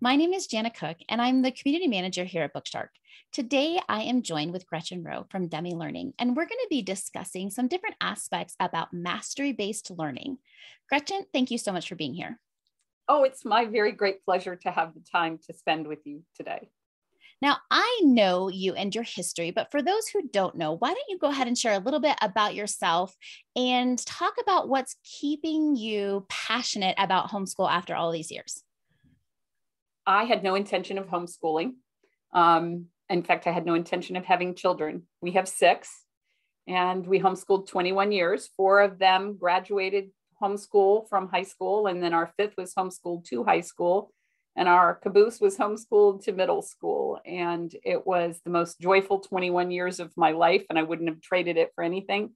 My name is Jana Cook, and I'm the community manager here at Bookshark. Today, I am joined with Gretchen Roe from Demme Learning, and we're going to be discussing some different aspects about mastery based learning. Gretchen, thank you so much for being here. Oh, it's my very great pleasure to have the time to spend with you today. Now, I know you and your history, but for those who don't know, why don't you go ahead and share a little bit about yourself and talk about what's keeping you passionate about homeschool after all these years? I had no intention of homeschooling. Um, in fact, I had no intention of having children. We have six, and we homeschooled 21 years. Four of them graduated homeschool from high school, and then our fifth was homeschooled to high school and our caboose was homeschooled to middle school. And it was the most joyful 21 years of my life, and I wouldn't have traded it for anything.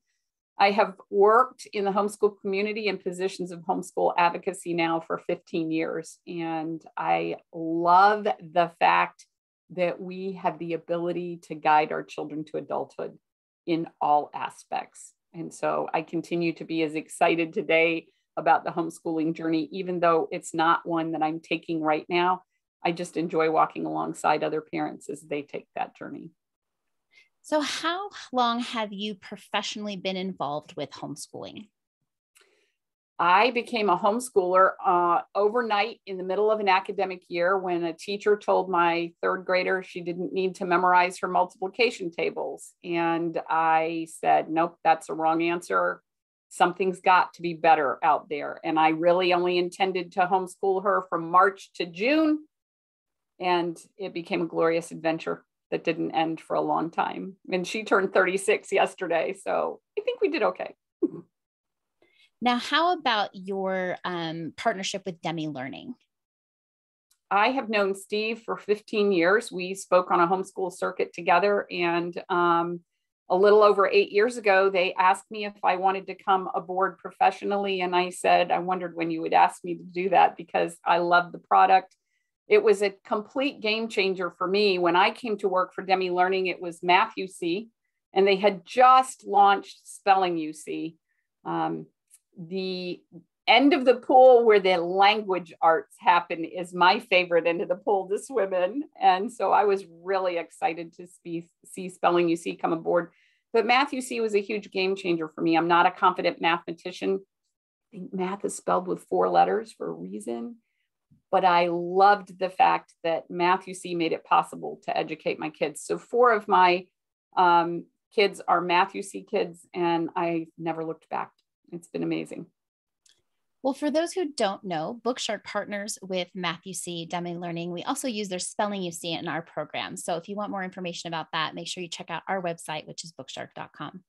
I have worked in the homeschool community in positions of homeschool advocacy now for 15 years. And I love the fact that we have the ability to guide our children to adulthood in all aspects. And so I continue to be as excited today about the homeschooling journey, even though it's not one that I'm taking right now. I just enjoy walking alongside other parents as they take that journey. So, how long have you professionally been involved with homeschooling? I became a homeschooler uh, overnight in the middle of an academic year when a teacher told my third grader she didn't need to memorize her multiplication tables. And I said, Nope, that's a wrong answer something's got to be better out there. And I really only intended to homeschool her from March to June. And it became a glorious adventure that didn't end for a long time. And she turned 36 yesterday. So I think we did okay. Now, how about your um, partnership with Demme Learning? I have known Steve for 15 years. We spoke on a homeschool circuit together, and um, a little over eight years ago, they asked me if I wanted to come aboard professionally. And I said, I wondered when you would ask me to do that because I love the product. It was a complete game changer for me. When I came to work for Demme Learning, it was Math-U-See, and they had just launched Spelling You See. Um, the end of the pool where the language arts happen is my favorite end of the pool to swim in. And so I was really excited to see, see Spelling You See come aboard. But Math-U-See was a huge game changer for me. I'm not a confident mathematician. I think math is spelled with four letters for a reason. But I loved the fact that Math-U-See made it possible to educate my kids. So four of my um, kids are Math-U-See kids, and I never looked back. It's been amazing. Well, for those who don't know, Bookshark partners with Matthew C. Demme Learning. We also use their Spelling You See in our program. So if you want more information about that, make sure you check out our website, which is bookshark.com.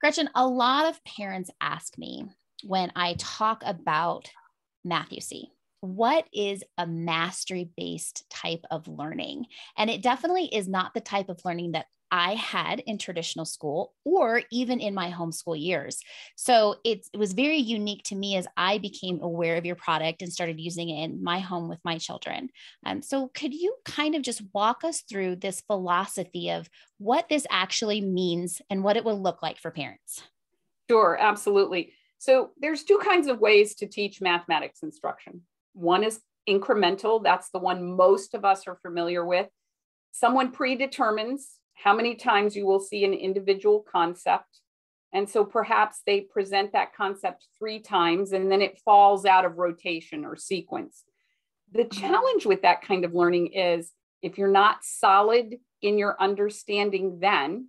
Gretchen, a lot of parents ask me when I talk about Math-U-See, what is a mastery based type of learning? And it definitely is not the type of learning that I had in traditional school or even in my homeschool years. So it was very unique to me as I became aware of your product and started using it in my home with my children. Um, so could you kind of just walk us through this philosophy of what this actually means and what it will look like for parents? Sure, absolutely. So there's two kinds of ways to teach mathematics instruction. One is incremental, that's the one most of us are familiar with. Someone predetermines how many times you will see an individual concept. And so perhaps they present that concept three times and then it falls out of rotation or sequence. The mm-hmm. challenge with that kind of learning is if you're not solid in your understanding, then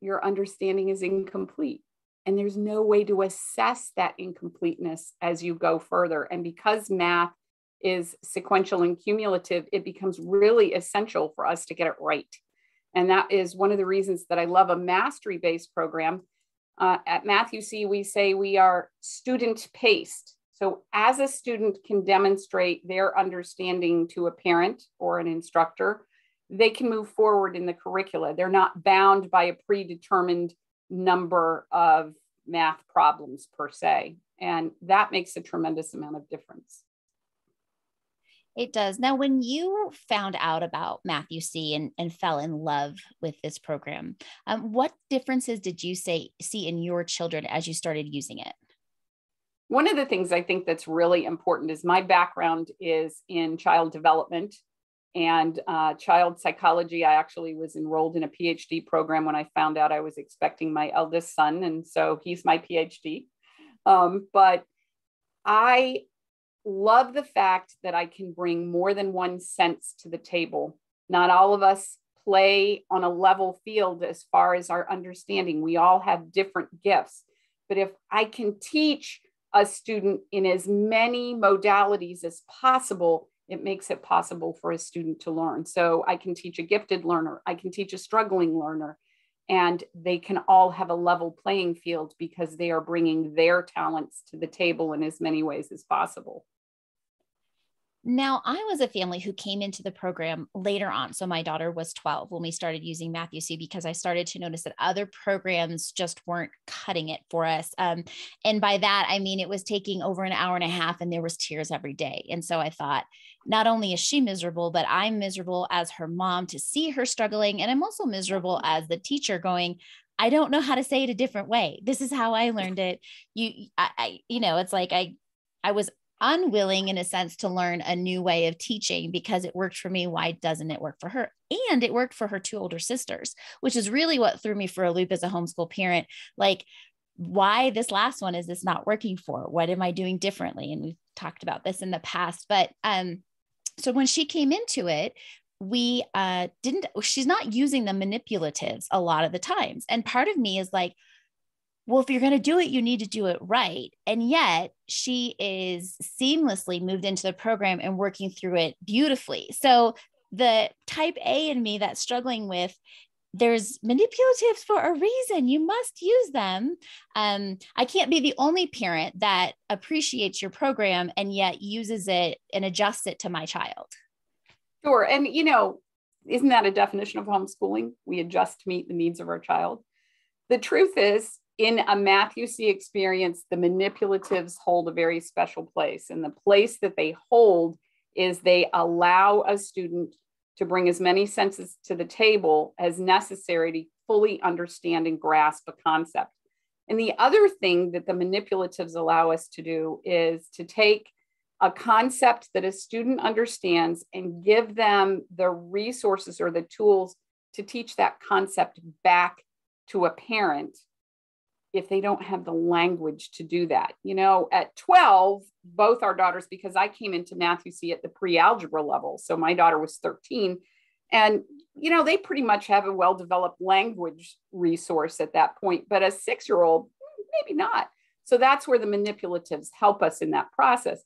your understanding is incomplete. And there's no way to assess that incompleteness as you go further. And because math is sequential and cumulative, it becomes really essential for us to get it right. And that is one of the reasons that I love a mastery based program. Uh, at Math-U-See, we say we are student paced. So, as a student can demonstrate their understanding to a parent or an instructor, they can move forward in the curricula. They're not bound by a predetermined number of math problems per se. And that makes a tremendous amount of difference. It does. Now, when you found out about Math-U-See and, and fell in love with this program, um, what differences did you say see in your children as you started using it? one of the things I think that's really important is my background is in child development and uh, child psychology. I actually was enrolled in a PhD program when I found out I was expecting my eldest son, and so he's my PhD. Um, but I love the fact that I can bring more than one sense to the table. Not all of us play on a level field as far as our understanding. We all have different gifts. But if I can teach a student in as many modalities as possible, it makes it possible for a student to learn. So I can teach a gifted learner, I can teach a struggling learner, and they can all have a level playing field because they are bringing their talents to the table in as many ways as possible. Now, I was a family who came into the program later on. So my daughter was 12 when we started using Math-U-See because I started to notice that other programs just weren't cutting it for us. Um, and by that, I mean it was taking over an hour and a half and there was tears every day. And so I thought, not only is she miserable, but I'm miserable as her mom to see her struggling. And I'm also miserable as the teacher going, I don't know how to say it a different way. This is how I learned it. You, I, I you know, it's like I, I was unwilling in a sense to learn a new way of teaching because it worked for me why doesn't it work for her? And it worked for her two older sisters which is really what threw me for a loop as a homeschool parent. Like why this last one is this not working for? What am i doing differently? And we've talked about this in the past but um so when she came into it we uh didn't she's not using the manipulatives a lot of the times. And part of me is like well, if you're going to do it, you need to do it right. And yet she is seamlessly moved into the program and working through it beautifully. So the type A in me that's struggling with there's manipulatives for a reason. You must use them. Um, I can't be the only parent that appreciates your program and yet uses it and adjusts it to my child. Sure. And, you know, isn't that a definition of homeschooling? We adjust to meet the needs of our child. The truth is, in a Math-U-See experience, the manipulatives hold a very special place. And the place that they hold is they allow a student to bring as many senses to the table as necessary to fully understand and grasp a concept. And the other thing that the manipulatives allow us to do is to take a concept that a student understands and give them the resources or the tools to teach that concept back to a parent if they don't have the language to do that. You know, at 12, both our daughters, because I came into Math-U-See at the pre algebra level. So my daughter was 13. And, you know, they pretty much have a well developed language resource at that point, but a six year old, maybe not. So that's where the manipulatives help us in that process.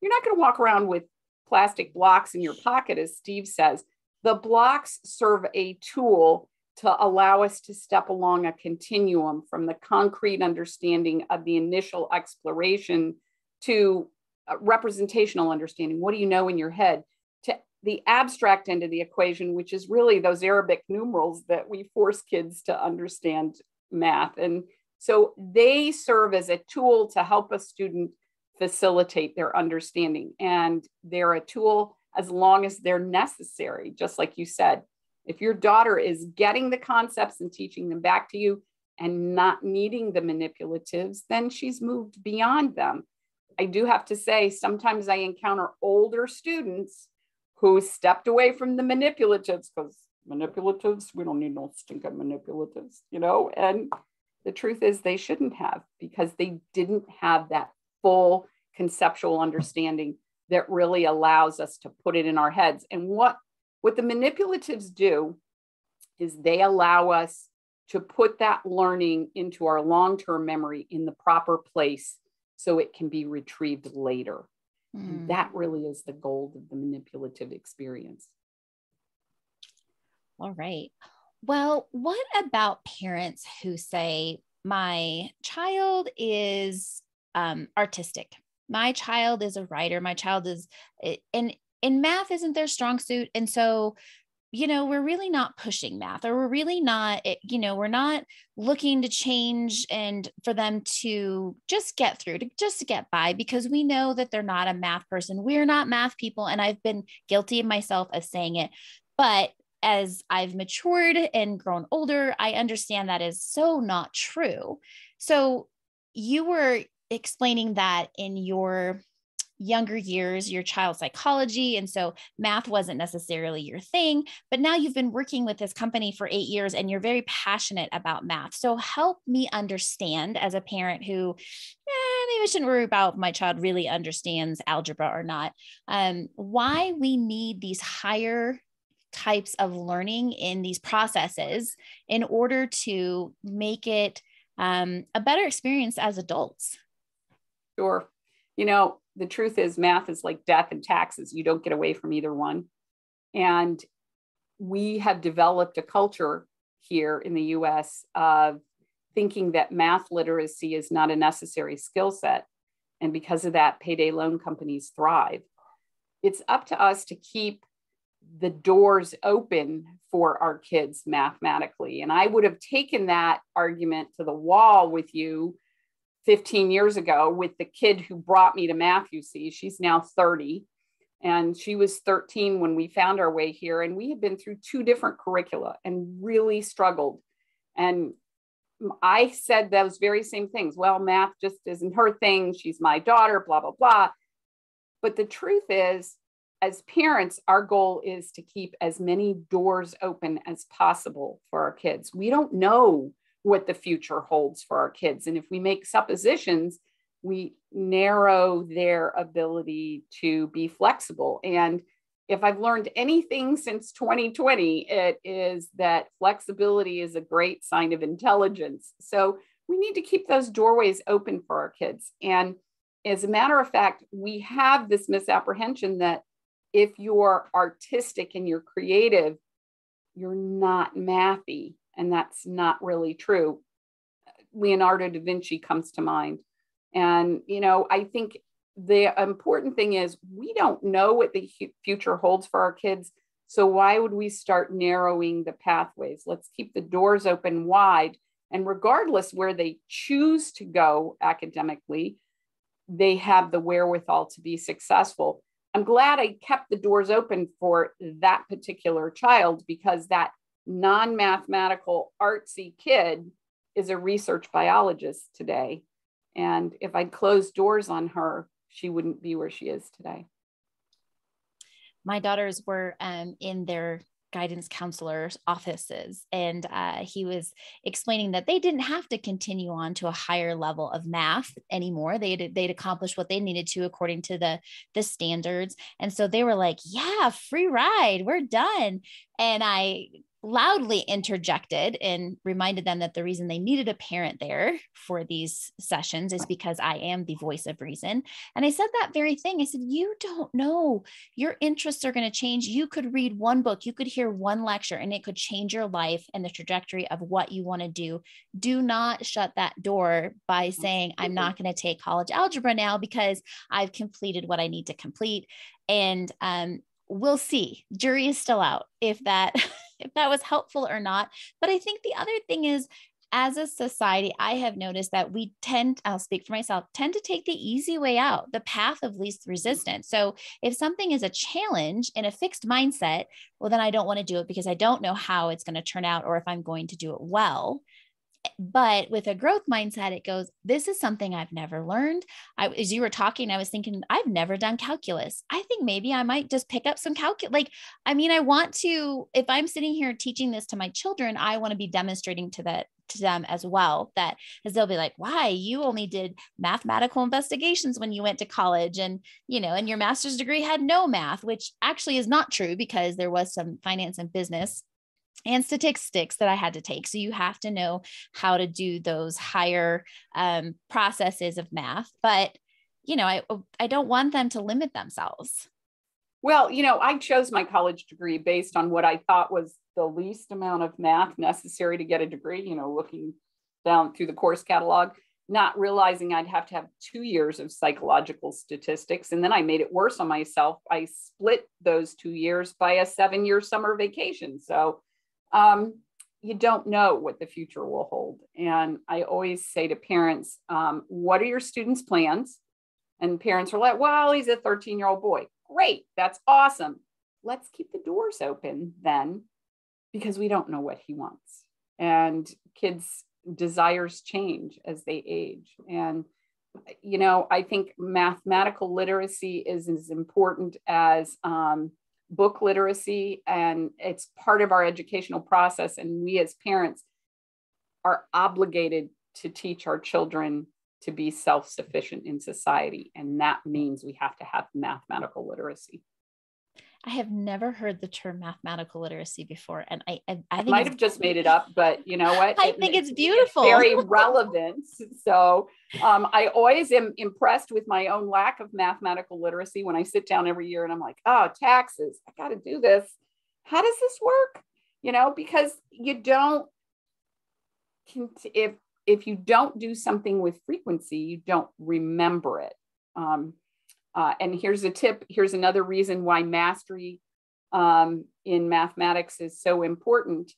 You're not going to walk around with plastic blocks in your pocket, as Steve says. The blocks serve a tool to allow us to step along a continuum from the concrete understanding of the initial exploration to uh, representational understanding. What do you know in your head? To the abstract end of the equation, which is really those Arabic numerals that we force kids to understand math. And so they serve as a tool to help a student facilitate their understanding. And they're a tool as long as they're necessary, just like you said. If your daughter is getting the concepts and teaching them back to you and not needing the manipulatives, then she's moved beyond them. I do have to say, sometimes I encounter older students who stepped away from the manipulatives because manipulatives, we don't need no stinking manipulatives, you know? And the truth is, they shouldn't have because they didn't have that full conceptual understanding that really allows us to put it in our heads. And what what the manipulatives do is they allow us to put that learning into our long term memory in the proper place so it can be retrieved later. Mm. that really is the goal of the manipulative experience. All right. Well, what about parents who say, my child is um, artistic? My child is a writer. My child is, and in math isn't their strong suit. And so, you know, we're really not pushing math or we're really not, eh, you know, we're not looking to change and for them to just get through, to just get by because we know that they're not a math person. We're not math people. And I've been guilty of myself of saying it. But as I've matured and grown older, I understand that is so not true. So you were explaining that in your younger years, your child psychology. And so math wasn't necessarily your thing, but now you've been working with this company for eight years and you're very passionate about math. So help me understand as a parent who, eh, maybe I shouldn't worry about my child really understands algebra or not, um, why we need these higher types of learning in these processes in order to make it um, a better experience as adults. Sure. You know, the truth is, math is like death and taxes. You don't get away from either one. And we have developed a culture here in the US of thinking that math literacy is not a necessary skill set. And because of that, payday loan companies thrive. It's up to us to keep the doors open for our kids mathematically. And I would have taken that argument to the wall with you 15 years ago with the kid who brought me to. You see, she's now 30 and she was 13 when we found our way here. And we had been through two different curricula and really struggled. And I said those very same things. Well, math just isn't her thing. She's my daughter, blah, blah, blah. But the truth is, as parents, our goal is to keep as many doors open as possible for our kids. We don't know what the future holds for our kids. And if we make suppositions, we narrow their ability to be flexible. And if I've learned anything since 2020, it is that flexibility is a great sign of intelligence. So we need to keep those doorways open for our kids. And as a matter of fact, we have this misapprehension that if you're artistic and you're creative, you're not mathy. And that's not really true. Leonardo da Vinci comes to mind. And, you know, I think the important thing is we don't know what the future holds for our kids. So why would we start narrowing the pathways? Let's keep the doors open wide. And regardless where they choose to go academically, they have the wherewithal to be successful. I'm glad I kept the doors open for that particular child because that non mathematical artsy kid is a research biologist today. And if I'd closed doors on her, she wouldn't be where she is today. My daughters were um, in their guidance counselors offices and uh, he was explaining that they didn't have to continue on to a higher level of math anymore they'd, they'd accomplished what they needed to according to the the standards and so they were like yeah free ride we're done and i loudly interjected and reminded them that the reason they needed a parent there for these sessions is because I am the voice of reason. And I said that very thing. I said, You don't know. Your interests are going to change. You could read one book, you could hear one lecture, and it could change your life and the trajectory of what you want to do. Do not shut that door by saying, I'm not going to take college algebra now because I've completed what I need to complete. And um, we'll see. Jury is still out if that if that was helpful or not. But I think the other thing is as a society, I have noticed that we tend, I'll speak for myself, tend to take the easy way out, the path of least resistance. So if something is a challenge in a fixed mindset, well, then I don't want to do it because I don't know how it's going to turn out or if I'm going to do it well but with a growth mindset it goes this is something i've never learned. I, as you were talking i was thinking i've never done calculus. I think maybe i might just pick up some calculus like i mean i want to if i'm sitting here teaching this to my children i want to be demonstrating to that to them as well that as they'll be like why? You only did mathematical investigations when you went to college and you know and your master's degree had no math which actually is not true because there was some finance and business and statistics that I had to take. So you have to know how to do those higher um, processes of math. But you know, I I don't want them to limit themselves. Well, you know, I chose my college degree based on what I thought was the least amount of math necessary to get a degree. You know, looking down through the course catalog, not realizing I'd have to have two years of psychological statistics. And then I made it worse on myself. I split those two years by a seven year summer vacation. So um, you don't know what the future will hold. And I always say to parents, um, what are your students' plans? And parents are like, well, he's a 13 year old boy. Great, that's awesome. Let's keep the doors open then because we don't know what he wants. And kids' desires change as they age. And you know, I think mathematical literacy is as important as um, book literacy, and it's part of our educational process. And we as parents are obligated to teach our children to be self sufficient in society. And that means we have to have mathematical literacy. I have never heard the term mathematical literacy before, and I I, I might have just made it up, but you know what? I it, think it's beautiful, it's very relevant. So um, I always am impressed with my own lack of mathematical literacy when I sit down every year and I'm like, oh, taxes, I got to do this. How does this work? You know, because you don't if if you don't do something with frequency, you don't remember it. Um, uh, and here's a tip. Here's another reason why mastery um, in mathematics is so important.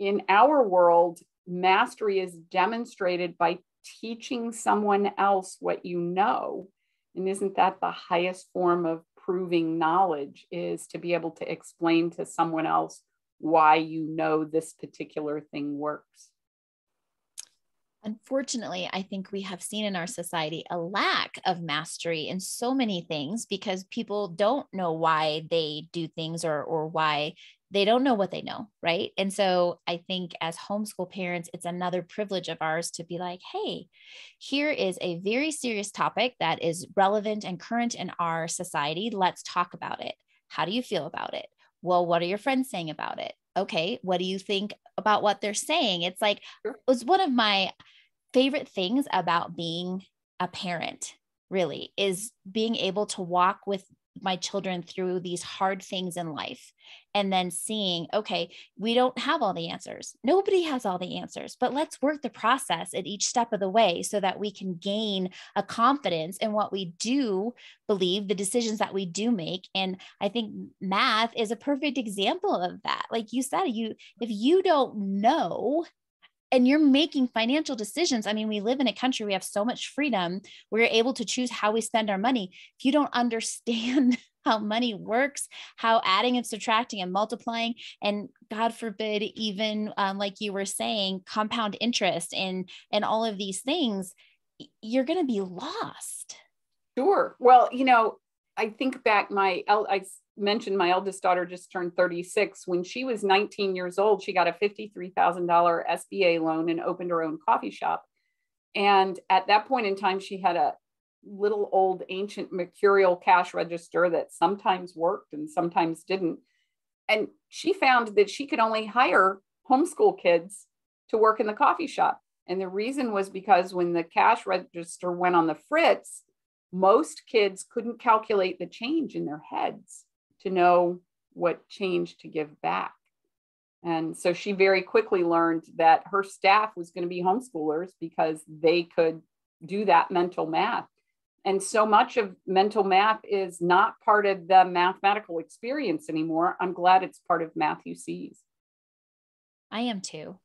In our world, mastery is demonstrated by teaching someone else what you know. And isn't that the highest form of proving knowledge is to be able to explain to someone else why you know this particular thing works? Unfortunately, I think we have seen in our society a lack of mastery in so many things because people don't know why they do things or, or why they don't know what they know. Right. And so I think as homeschool parents, it's another privilege of ours to be like, hey, here is a very serious topic that is relevant and current in our society. Let's talk about it. How do you feel about it? Well, what are your friends saying about it? Okay, what do you think about what they're saying? It's like, it was one of my favorite things about being a parent really is being able to walk with my children through these hard things in life and then seeing okay we don't have all the answers. Nobody has all the answers but let's work the process at each step of the way so that we can gain a confidence in what we do believe the decisions that we do make. And i think math is a perfect example of that. Like you said you if you don't know and you're making financial decisions. I mean, we live in a country, we have so much freedom. We're able to choose how we spend our money. If you don't understand how money works, how adding and subtracting and multiplying, and God forbid, even um, like you were saying, compound interest and and all of these things, you're going to be lost. Sure. Well, you know, I think back my I mentioned my eldest daughter just turned 36. When she was 19 years old, she got a $53,000 SBA loan and opened her own coffee shop. And at that point in time, she had a little old ancient mercurial cash register that sometimes worked and sometimes didn't. And she found that she could only hire homeschool kids to work in the coffee shop. And the reason was because when the cash register went on the fritz, most kids couldn't calculate the change in their heads to know what change to give back. And so she very quickly learned that her staff was going to be homeschoolers because they could do that mental math. And so much of mental math is not part of the mathematical experience anymore. I'm glad it's part of Math-U-See's. I am too.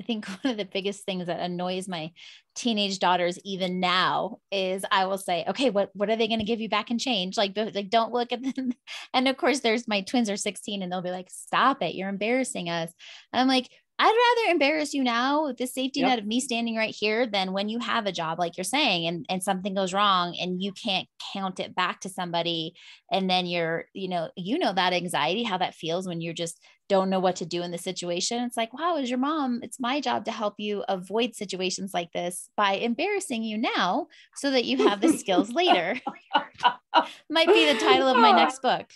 I think one of the biggest things that annoys my teenage daughters even now is I will say, okay, what what are they going to give you back in change? Like, like don't look at them. And of course, there's my twins are 16 and they'll be like, stop it, you're embarrassing us. And I'm like, I'd rather embarrass you now with the safety yep. net of me standing right here than when you have a job, like you're saying, and, and something goes wrong and you can't count it back to somebody. And then you're, you know, you know that anxiety, how that feels when you're just don't know what to do in the situation. It's like, wow, as your mom, it's my job to help you avoid situations like this by embarrassing you now so that you have the skills later. Might be the title of my next book.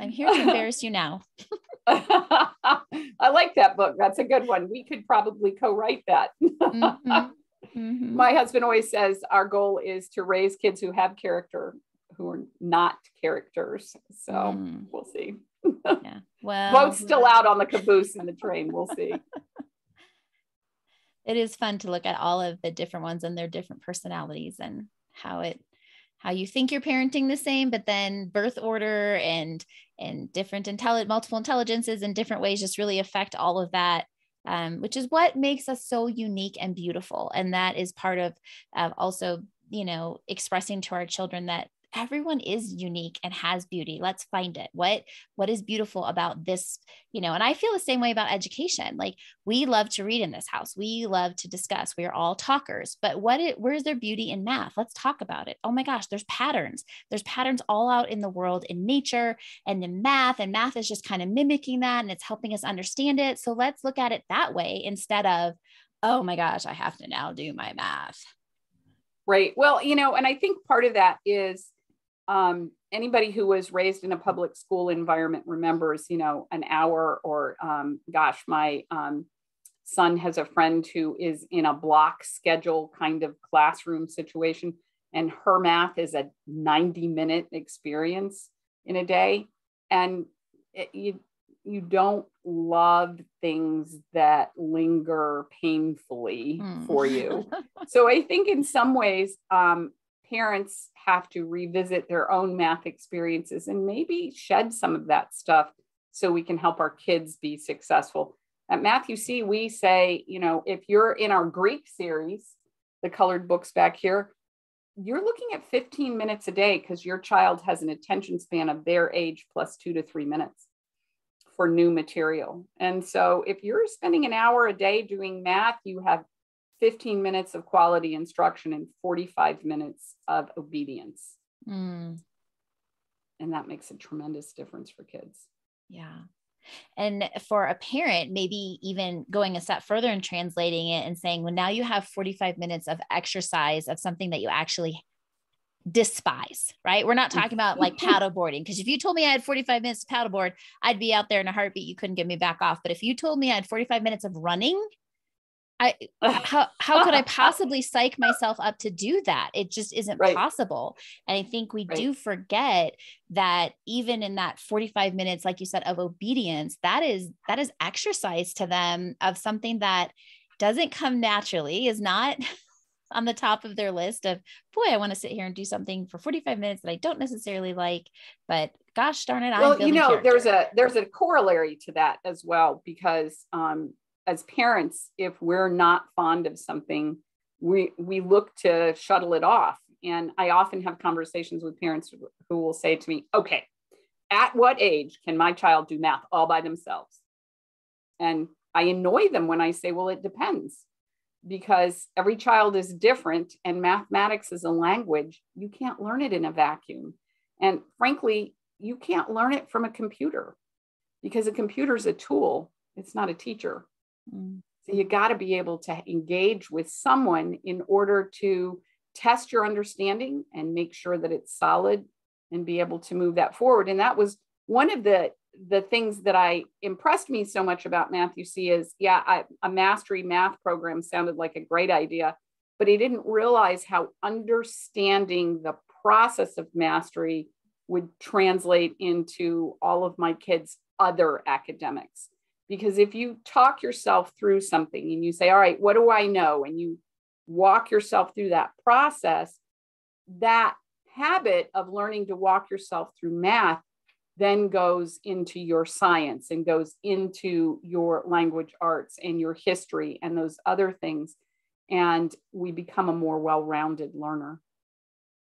I'm here to embarrass you now. I like that book. That's a good one. We could probably co-write that. mm-hmm. Mm-hmm. My husband always says our goal is to raise kids who have character, who are not characters. So mm. we'll see. yeah. Well, both still out on the caboose in the train. We'll see. It is fun to look at all of the different ones and their different personalities and how it how you think you're parenting the same, but then birth order and and different intelligent multiple intelligences in different ways just really affect all of that. Um, which is what makes us so unique and beautiful. And that is part of uh, also, you know, expressing to our children that everyone is unique and has beauty. Let's find it. What what is beautiful about this you know and i feel the same way about education. Like we love to read in this house. We love to discuss. We are all talkers. But what it where's there beauty in math? Let's talk about it. Oh my gosh there's patterns. There's patterns all out in the world in nature and in math and math is just kind of mimicking that and it's helping us understand it. So let's look at it that way instead of oh my gosh i have to now do my math. Right. Well, you know, and I think part of that is um, anybody who was raised in a public school environment remembers, you know, an hour or, um, gosh, my um, son has a friend who is in a block schedule kind of classroom situation, and her math is a 90 minute experience in a day. And it, you, you don't love things that linger painfully mm. for you. so I think in some ways, um, parents have to revisit their own math experiences and maybe shed some of that stuff so we can help our kids be successful. At Math-U-See, we say, you know, if you're in our Greek series, the colored books back here, you're looking at 15 minutes a day because your child has an attention span of their age plus two to three minutes for new material. And so if you're spending an hour a day doing math, you have 15 minutes of quality instruction and 45 minutes of obedience. Mm. And that makes a tremendous difference for kids. Yeah. And for a parent, maybe even going a step further and translating it and saying, well, now you have 45 minutes of exercise of something that you actually despise, right? We're not talking about like paddleboarding. Because if you told me I had 45 minutes to paddleboard, I'd be out there in a heartbeat. You couldn't get me back off. But if you told me I had 45 minutes of running, I how how could I possibly psych myself up to do that? It just isn't right. possible. And I think we right. do forget that even in that 45 minutes, like you said, of obedience, that is that is exercise to them of something that doesn't come naturally, is not on the top of their list of boy, I want to sit here and do something for 45 minutes that I don't necessarily like, but gosh darn it, I well, you know, character. there's a there's a corollary to that as well because um, as parents, if we're not fond of something, we we look to shuttle it off. And I often have conversations with parents who will say to me, "Okay, at what age can my child do math all by themselves?" And I annoy them when I say, "Well, it depends." Because every child is different and mathematics is a language. You can't learn it in a vacuum. And frankly, you can't learn it from a computer because a computer is a tool, it's not a teacher. Mm. So you got to be able to engage with someone in order to test your understanding and make sure that it's solid and be able to move that forward. And that was one of the the things that I impressed me so much about Math-U-See is yeah, I, a mastery math program sounded like a great idea, but he didn't realize how understanding the process of mastery would translate into all of my kids' other academics. Because if you talk yourself through something and you say, All right, what do I know? And you walk yourself through that process, that habit of learning to walk yourself through math then goes into your science and goes into your language arts and your history and those other things. And we become a more well rounded learner.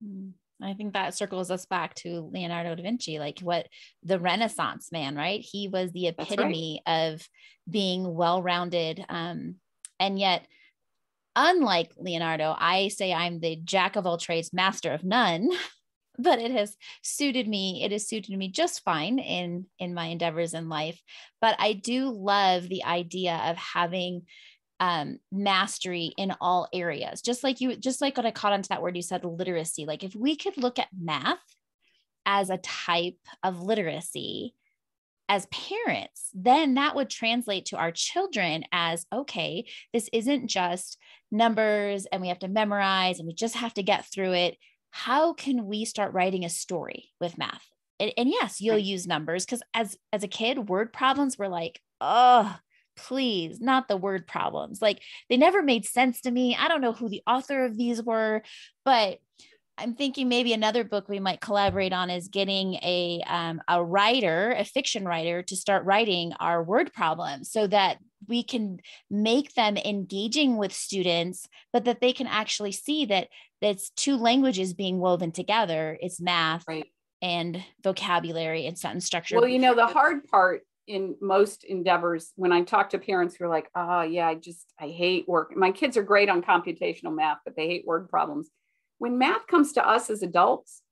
Mm. I think that circles us back to Leonardo da Vinci, like what the Renaissance man, right? He was the epitome right. of being well rounded. Um, and yet, unlike Leonardo, I say I'm the jack of all trades, master of none. but it has suited me it has suited me just fine in in my endeavors in life but i do love the idea of having um, mastery in all areas. Just like you, just like when I caught onto that word you said, literacy. Like if we could look at math as a type of literacy as parents, then that would translate to our children as okay, this isn't just numbers and we have to memorize and we just have to get through it. How can we start writing a story with math? And, and yes, you'll use numbers because as as a kid, word problems were like, oh, please, not the word problems. Like they never made sense to me. I don't know who the author of these were, but I'm thinking maybe another book we might collaborate on is getting a um, a writer, a fiction writer, to start writing our word problems, so that we can make them engaging with students but that they can actually see that it's two languages being woven together it's math right. and vocabulary and sentence structure well you know the hard part in most endeavors when i talk to parents who are like oh yeah i just i hate work. My kids are great on computational math but they hate word problems. When math comes to us as adults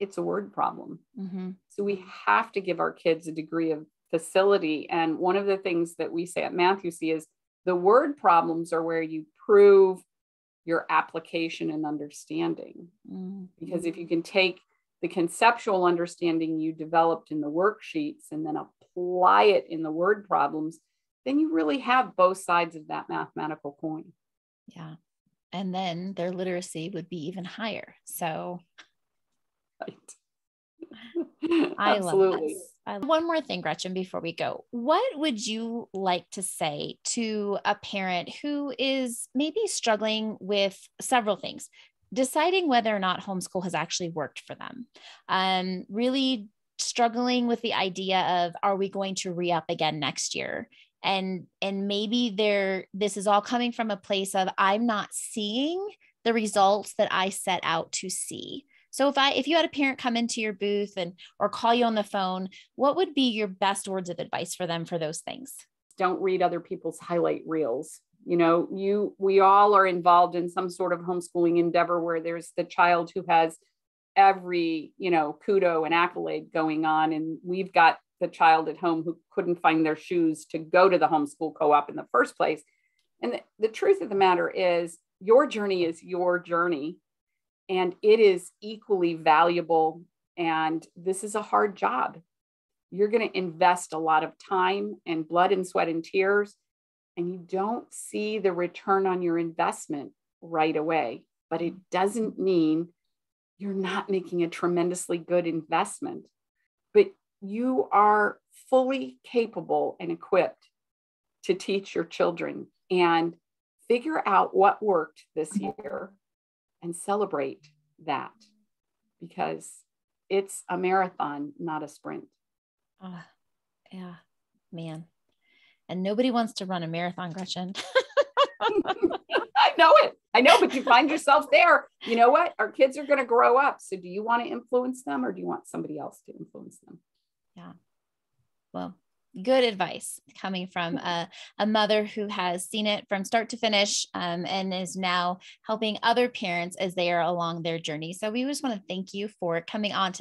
it's a word problem. Mm-hmm. so we have to give our kids a degree of facility. And one of the things that we say at Math-U-See is the word problems are where you prove your application and understanding. Mm-hmm. because if you can take the conceptual understanding you developed in the worksheets and then apply it in the word problems, then you really have both sides of that mathematical coin. Yeah. And then their literacy would be even higher. So, right. I Absolutely. love this. One more thing, Gretchen, before we go. What would you like to say to a parent who is maybe struggling with several things? Deciding whether or not homeschool has actually worked for them, um, really struggling with the idea of are we going to re-up again next year? And and maybe there this is all coming from a place of i'm not seeing the results that i set out to see. So if i if you had a parent come into your booth and or call you on the phone what would be your best words of advice for them for those things? Don't read other people's highlight reels. You know you we all are involved in some sort of homeschooling endeavor where there's the child who has every you know kudo and accolade going on and we've got the child at home who couldn't find their shoes to go to the homeschool co-op in the first place. And the, the truth of the matter is your journey is your journey and it is equally valuable and this is a hard job. You're going to invest a lot of time and blood and sweat and tears and you don't see the return on your investment right away. But it doesn't mean you're not making a tremendously good investment, but you are fully capable and equipped to teach your children and figure out what worked this year and celebrate that because it's a marathon, not a sprint. Uh, yeah, man. And nobody wants to run a marathon, Gretchen. I know it. I know, but you find yourself there. You know what? Our kids are going to grow up. So do you want to influence them or do you want somebody else to influence them? Yeah. Well, good advice coming from a, a mother who has seen it from start to finish um, and is now helping other parents as they are along their journey. So we just want to thank you for coming on today.